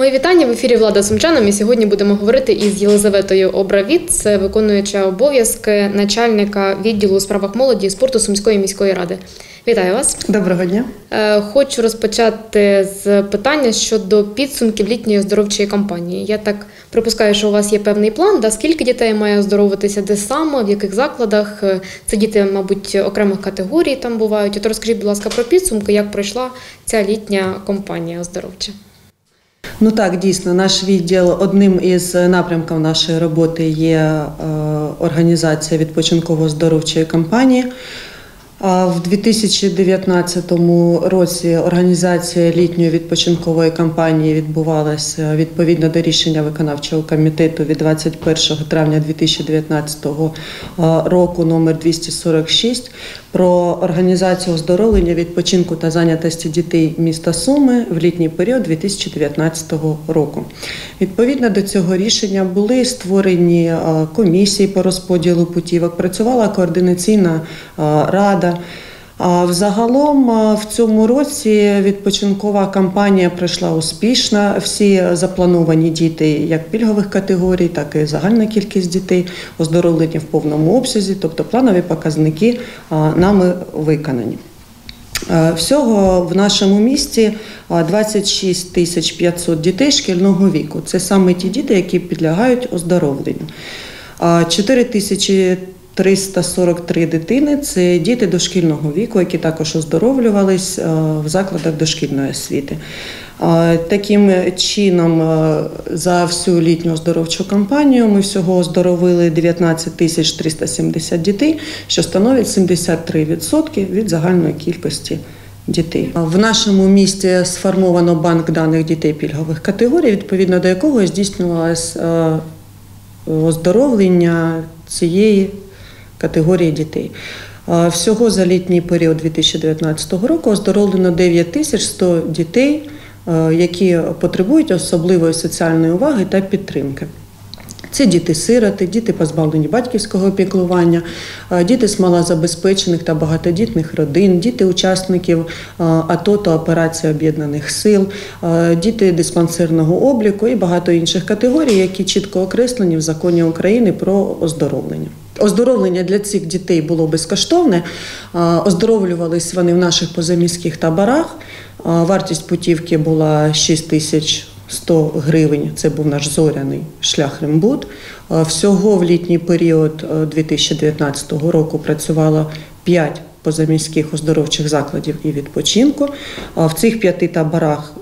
Мої вітання в ефірі Влада Сумчана. Ми сьогодні будемо говорити із Єлизаветою Обравіт, це виконуюча обов'язки начальника відділу у справах молоді і спорту Сумської міської ради. Вітаю вас. Доброго дня. Е, Хочу розпочати з питання щодо підсумків літньої оздоровчої кампанії. Я так припускаю, що у вас є певний план, да, скільки дітей має оздоровитися, де саме, в яких закладах. Е, Це діти, мабуть, окремих категорій там бувають. От розкажіть, будь ласка, про підсумки, як пройшла ця літня кампанія оздоровча. Ну так, дійсно, наш відділ одним із напрямків нашої роботи є е, організація відпочинково-здоровчої кампанії. В 2019 році організація літньої відпочинкової кампанії відбувалася відповідно до рішення виконавчого комітету від 21 травня 2019 року номер 246 про організацію оздоровлення, відпочинку та зайнятості дітей міста Суми в літній період 2019 року. Відповідно до цього рішення були створені е, комісії по розподілу путівок, працювала координаційна е, рада. Взагалом в цьому році відпочинкова кампанія пройшла успішно. Всі заплановані діти як пільгових категорій, так і загальна кількість дітей оздоровлені в повному обсязі, тобто планові показники нами виконані. Всього в нашому місті е, 26 тисяч 500 дітей шкільного віку. Це саме ті діти, які підлягають оздоровленню. Е, 4 тисячі 343 дитини це діти дошкільного віку, які також оздоровлювались е, в закладах дошкільної освіти. Е, Таким чином, е, за всю літню оздоровчу кампанію ми всього оздоровили 19 тисяч 370 дітей, що становить 73% від загальної кількості дітей. В нашому місті сформовано банк даних дітей пільгових категорій, відповідно до якого здійснювалось оздоровлення цієї категорії дітей. Всього за літній період 2019 року оздоровлено 9 тисяч 100 дітей, які потребують особливої соціальної уваги та підтримки. Це діти-сироти, діти позбавлені батьківського опіклування, е, діти з малозабезпечених та багатодітних родин, діти учасників АТО та операції Об'єднаних Сил, діти диспансерного обліку і багато інших категорій, які чітко окреслені в законі України про оздоровлення. Оздоровлення для цих дітей було безкоштовне. Е, Оздоровлювались вони в наших позаміських таборах. Е, Вартість путівки була 6 тисяч 100 гривень. Це був наш зоряний шлях Рембут. Е, Всього в літній період е, 2019 року працювало 5 позаміських оздоровчих закладів і відпочинку. В цих п'яти таборах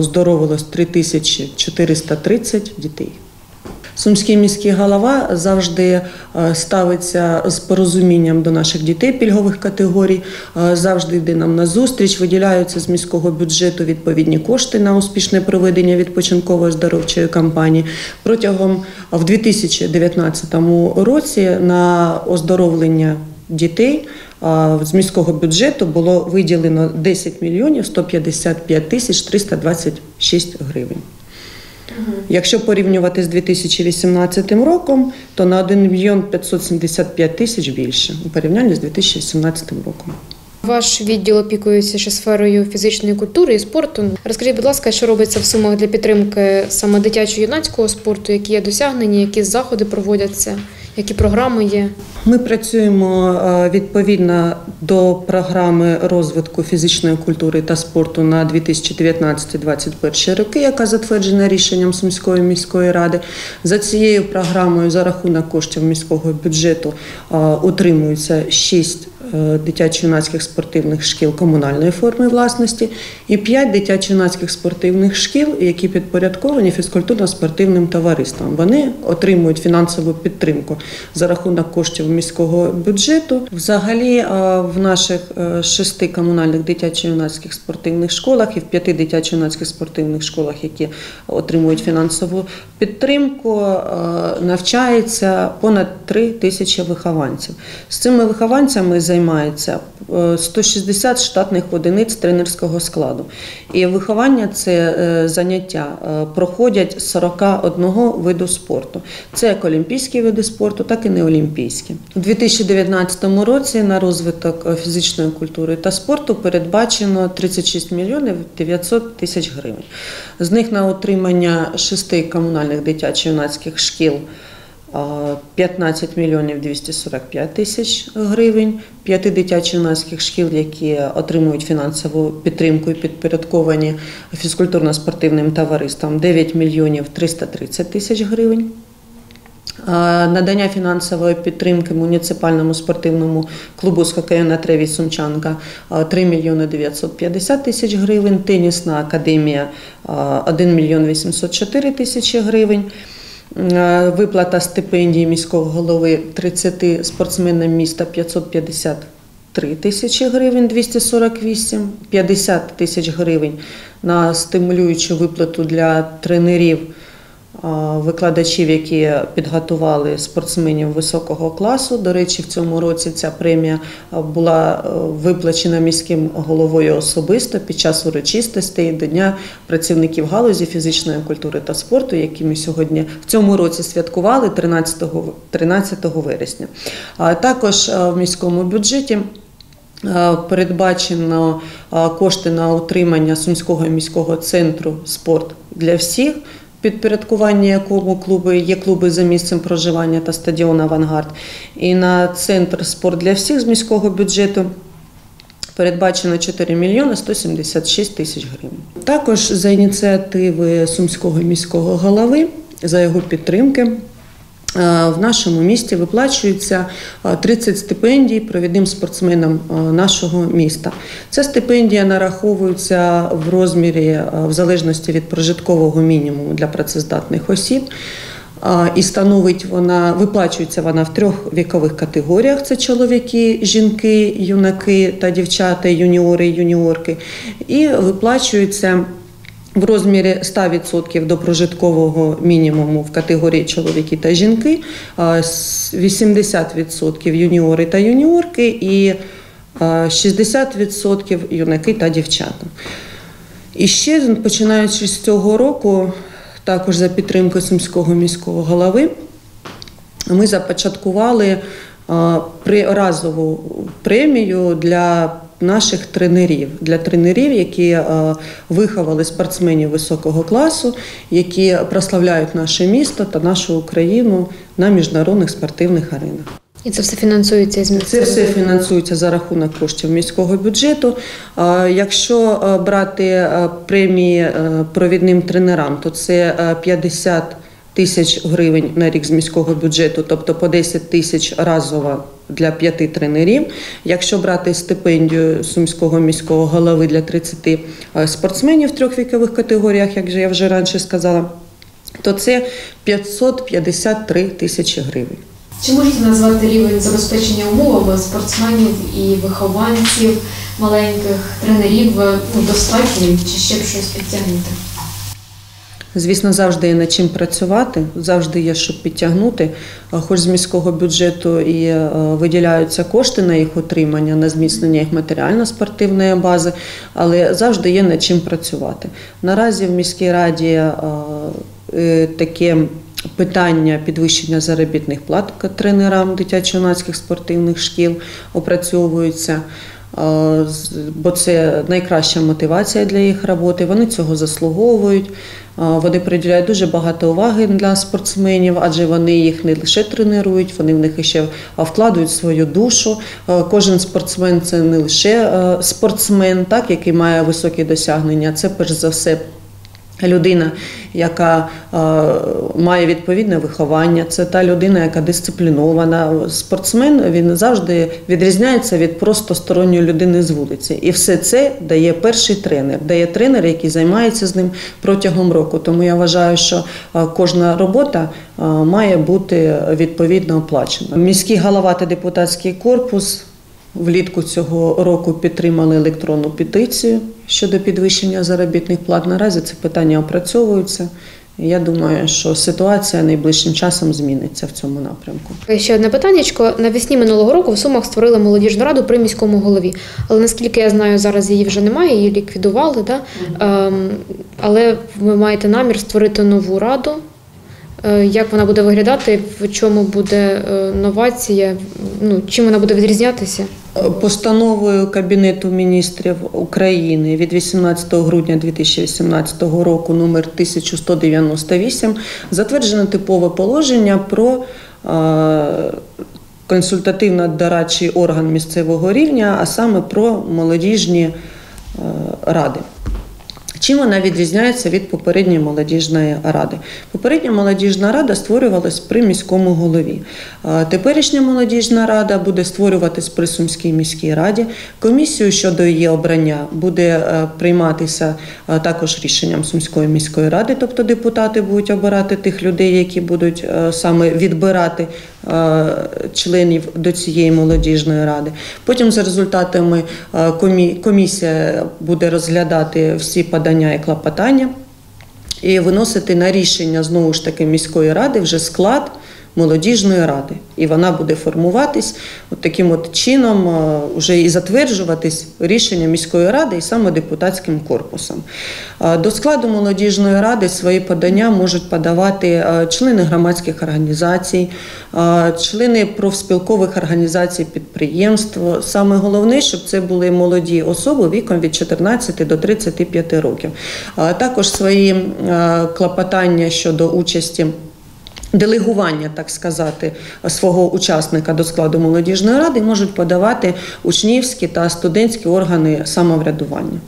здоровилось 3430 дітей. Сумський міський голова завжди е, ставиться з порозумінням до наших дітей пільгових категорій, е, завжди йде нам на зустріч, виділяються з міського бюджету відповідні кошти на успішне проведення відпочинкової здоровчої кампанії. Протягом е, в 2019 році на оздоровлення дітей з міського бюджету було виділено 10 мільйонів 155 тисяч 326 гривень. Якщо порівнювати з 2018 роком, то на 1 мільйон 575 тисяч більше у порівнянні з 2017 роком. Ваш відділ опікується ще сферою фізичної культури і спорту. Розкажіть, будь ласка, що робиться в сумах для підтримки саме дитячо-юнацького спорту, які є досягнення, які заходи проводяться, які програми є? Ми працюємо е, відповідно до програми розвитку фізичної культури та спорту на 2019-2021 роки, яка затверджена рішенням Сумської міської ради. За цією програмою за рахунок коштів міського бюджету е, утримуються шість дитячо-юнацьких спортивних шкіл комунальної форми власності і п'ять дитячо-юнацьких спортивних шкіл, які підпорядковані фізкультурно-спортивним товариствам. Вони отримують фінансову підтримку за рахунок коштів міського бюджету. Взагалі е, в наших е, шести комунальних дитячо-юнацьких спортивних школах і в п'яти дитячо-юнацьких спортивних школах, які отримують фінансову підтримку, е, навчається понад три тисячі вихованців. З цими вихованцями займаються займається е, 160 штатних одиниць тренерського складу. І виховання це е, заняття е, проходять з 41 виду спорту. Це як олімпійські види спорту, так і неолімпійські. У 2019 році на розвиток е, фізичної культури та спорту передбачено 36 мільйонів 900 тисяч гривень. З них на утримання шести комунальних дитячо-юнацьких шкіл 15 мільйонів 245 тисяч гривень, п'яти дитячо-юнацьких шкіл, які отримують фінансову підтримку і підпорядковані фізкультурно-спортивним товариствам 9 мільйонів 330 тисяч гривень. Надання фінансової підтримки муніципальному спортивному клубу з на треві Сумчанка 3 мільйони 950 тисяч гривень, тенісна академія 1 мільйон 804 тисячі гривень. Е, Виплата стипендії міського голови 30 спортсменам міста 553 тисячі гривень 248, 50 тисяч гривень на стимулюючу виплату для тренерів, викладачів, які підготували спортсменів високого класу. До речі, в цьому році ця премія була е, виплачена міським головою особисто під час урочистостей до Дня працівників галузі фізичної культури та спорту, які ми сьогодні в цьому році святкували 13, в- 13 вересня. А також е, в міському бюджеті. Е, Передбачено кошти на утримання Сумського міського центру спорт для всіх, підпорядкування якому клуби є клуби за місцем проживання та стадіон Авангард. І на центр спорт для всіх з міського бюджету передбачено 4 мільйони 176 тисяч гривень. Також за ініціативи Сумського міського голови, за його підтримки. Е, В нашому місті виплачується е, 30 стипендій провідним спортсменам е, нашого міста. Ця стипендія нараховується в розмірі е, в залежності від прожиткового мінімуму для працездатних осіб. І становить вона, виплачується вона в трьох вікових категоріях: це чоловіки, жінки, юнаки та дівчата, юніори, юніорки. І виплачується в розмірі 100% до прожиткового мінімуму в категорії чоловіки та жінки, 80% юніори та юніорки і 60% юнаки та дівчата. І ще починаючи з цього року, також за підтримкою Сумського міського голови, ми започаткували а, разову премію для наших тренерів, для тренерів, які виховали спортсменів високого класу, які прославляють наше місто та нашу Україну на міжнародних спортивних аренах. І це все фінансується із Це все фінансується за рахунок коштів міського бюджету. Якщо е, брати е, премії е, провідним тренерам, то це е, 50 тисяч гривень на рік з міського бюджету, тобто по 10 тисяч разово для п'яти тренерів. Якщо брати стипендію сумського міського голови для 30 е, спортсменів в трьох вікових категоріях, як я вже раніше сказала, то це 553 тисячі гривень. Чи можете назвати рівень забезпечення умовами спортсменів і вихованців маленьких тренерів ну, достатнім чи ще б щось підтягнути? Звісно, завжди є над чим працювати, завжди є що підтягнути. Хоч з міського бюджету і е, виділяються кошти на їх утримання, на зміцнення їх матеріально-спортивної бази, але завжди є над чим працювати. Наразі в міській раді е, е, таке питання підвищення заробітних плат тренерам дитячо-юнацьких спортивних шкіл опрацьовується. Бо це найкраща мотивація для їх роботи. Вони цього заслуговують. Вони приділяють дуже багато уваги для спортсменів, адже вони їх не лише тренують, вони в них ще вкладають свою душу. Кожен спортсмен це не лише спортсмен, так, який має високі досягнення, це перш за все людина, яка е, має відповідне виховання, це та людина, яка дисциплінована. Спортсмен він завжди відрізняється від просто сторонньої людини з вулиці. І все це дає перший тренер, дає тренер, який займається з ним протягом року. Тому я вважаю, що е, кожна робота е, має бути відповідно оплачена. Міський голова та депутатський корпус. Влітку цього року підтримали електронну петицію щодо підвищення заробітних плат. Наразі це питання опрацьовується. Я думаю, що ситуація найближчим часом зміниться в цьому напрямку. Ще одне питаннячко. Навесні минулого року в Сумах створили молодіжну раду при міському голові. Але наскільки я знаю, зараз її вже немає, її ліквідували. Да? Ем, але ви маєте намір створити нову раду. Е, Як вона буде виглядати, в чому буде е, новація, ну, чим вона буде відрізнятися? Постановою Кабінету міністрів України від 18 грудня 2018 року номер 1198 затверджено типове положення про е, консультативно-дорадчий орган місцевого рівня, а саме про молодіжні е, ради. Чим вона відрізняється від попередньої молодіжної ради? Попередня молодіжна рада створювалась при міському голові. Теперішня молодіжна рада буде створюватись при Сумській міській раді. Комісію щодо її обрання буде е, прийматися е, також рішенням Сумської міської ради, тобто депутати будуть обирати тих людей, які будуть е, саме відбирати членів до цієї молодіжної ради. Потім за результатами е, комісія буде розглядати всі подання і клопотання і виносити на рішення знову ж таки міської ради вже склад молодіжної ради. І вона буде формуватись от таким от чином, е, вже і затверджуватись рішення міської ради і саме депутатським корпусом. Е, До складу молодіжної ради свої подання можуть подавати е, члени громадських організацій, е, члени профспілкових організацій підприємств. Саме головне, щоб це були молоді особи віком від 14 до 35 років. Е, Також свої е, клопотання щодо участі. Делегування, так сказати, свого учасника до складу молодіжної ради можуть подавати учнівські та студентські органи самоврядування.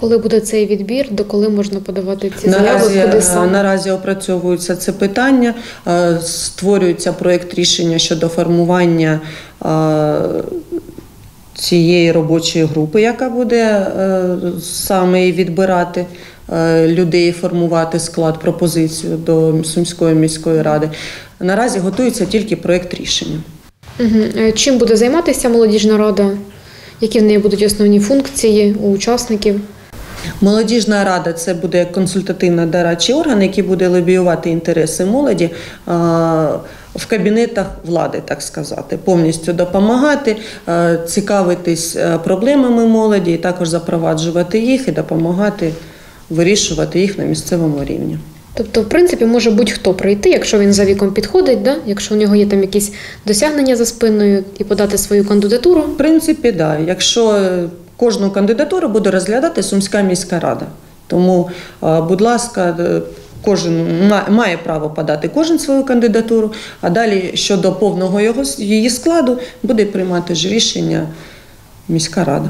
Коли буде цей відбір, до коли можна подавати ці заяви, Наразі, куди е, саме? наразі опрацьовується це питання, е, створюється проєкт рішення щодо формування е, цієї робочої групи, яка буде е, саме відбирати е, людей, формувати склад, пропозицію до Сумської міської ради. Наразі готується тільки проєкт рішення. Е, Чим буде займатися молодіжна рада? Які в неї будуть основні функції у учасників? Молодіжна рада це буде консультативно дорадчий орган, який буде лобіювати інтереси молоді в кабінетах влади, так сказати, повністю допомагати, цікавитись проблемами молоді, і також запроваджувати їх і допомагати вирішувати їх на місцевому рівні. Тобто, в принципі, може будь-хто прийти, якщо він за віком підходить, да? якщо у нього є там якісь досягнення за спиною, і подати свою кандидатуру. В принципі, да. Якщо е, кожну кандидатуру буде розглядати Сумська міська рада. Тому, е, будь ласка, е, кожен ма- має право подати кожен свою кандидатуру, а далі щодо повного його її складу буде приймати ж рішення міська рада.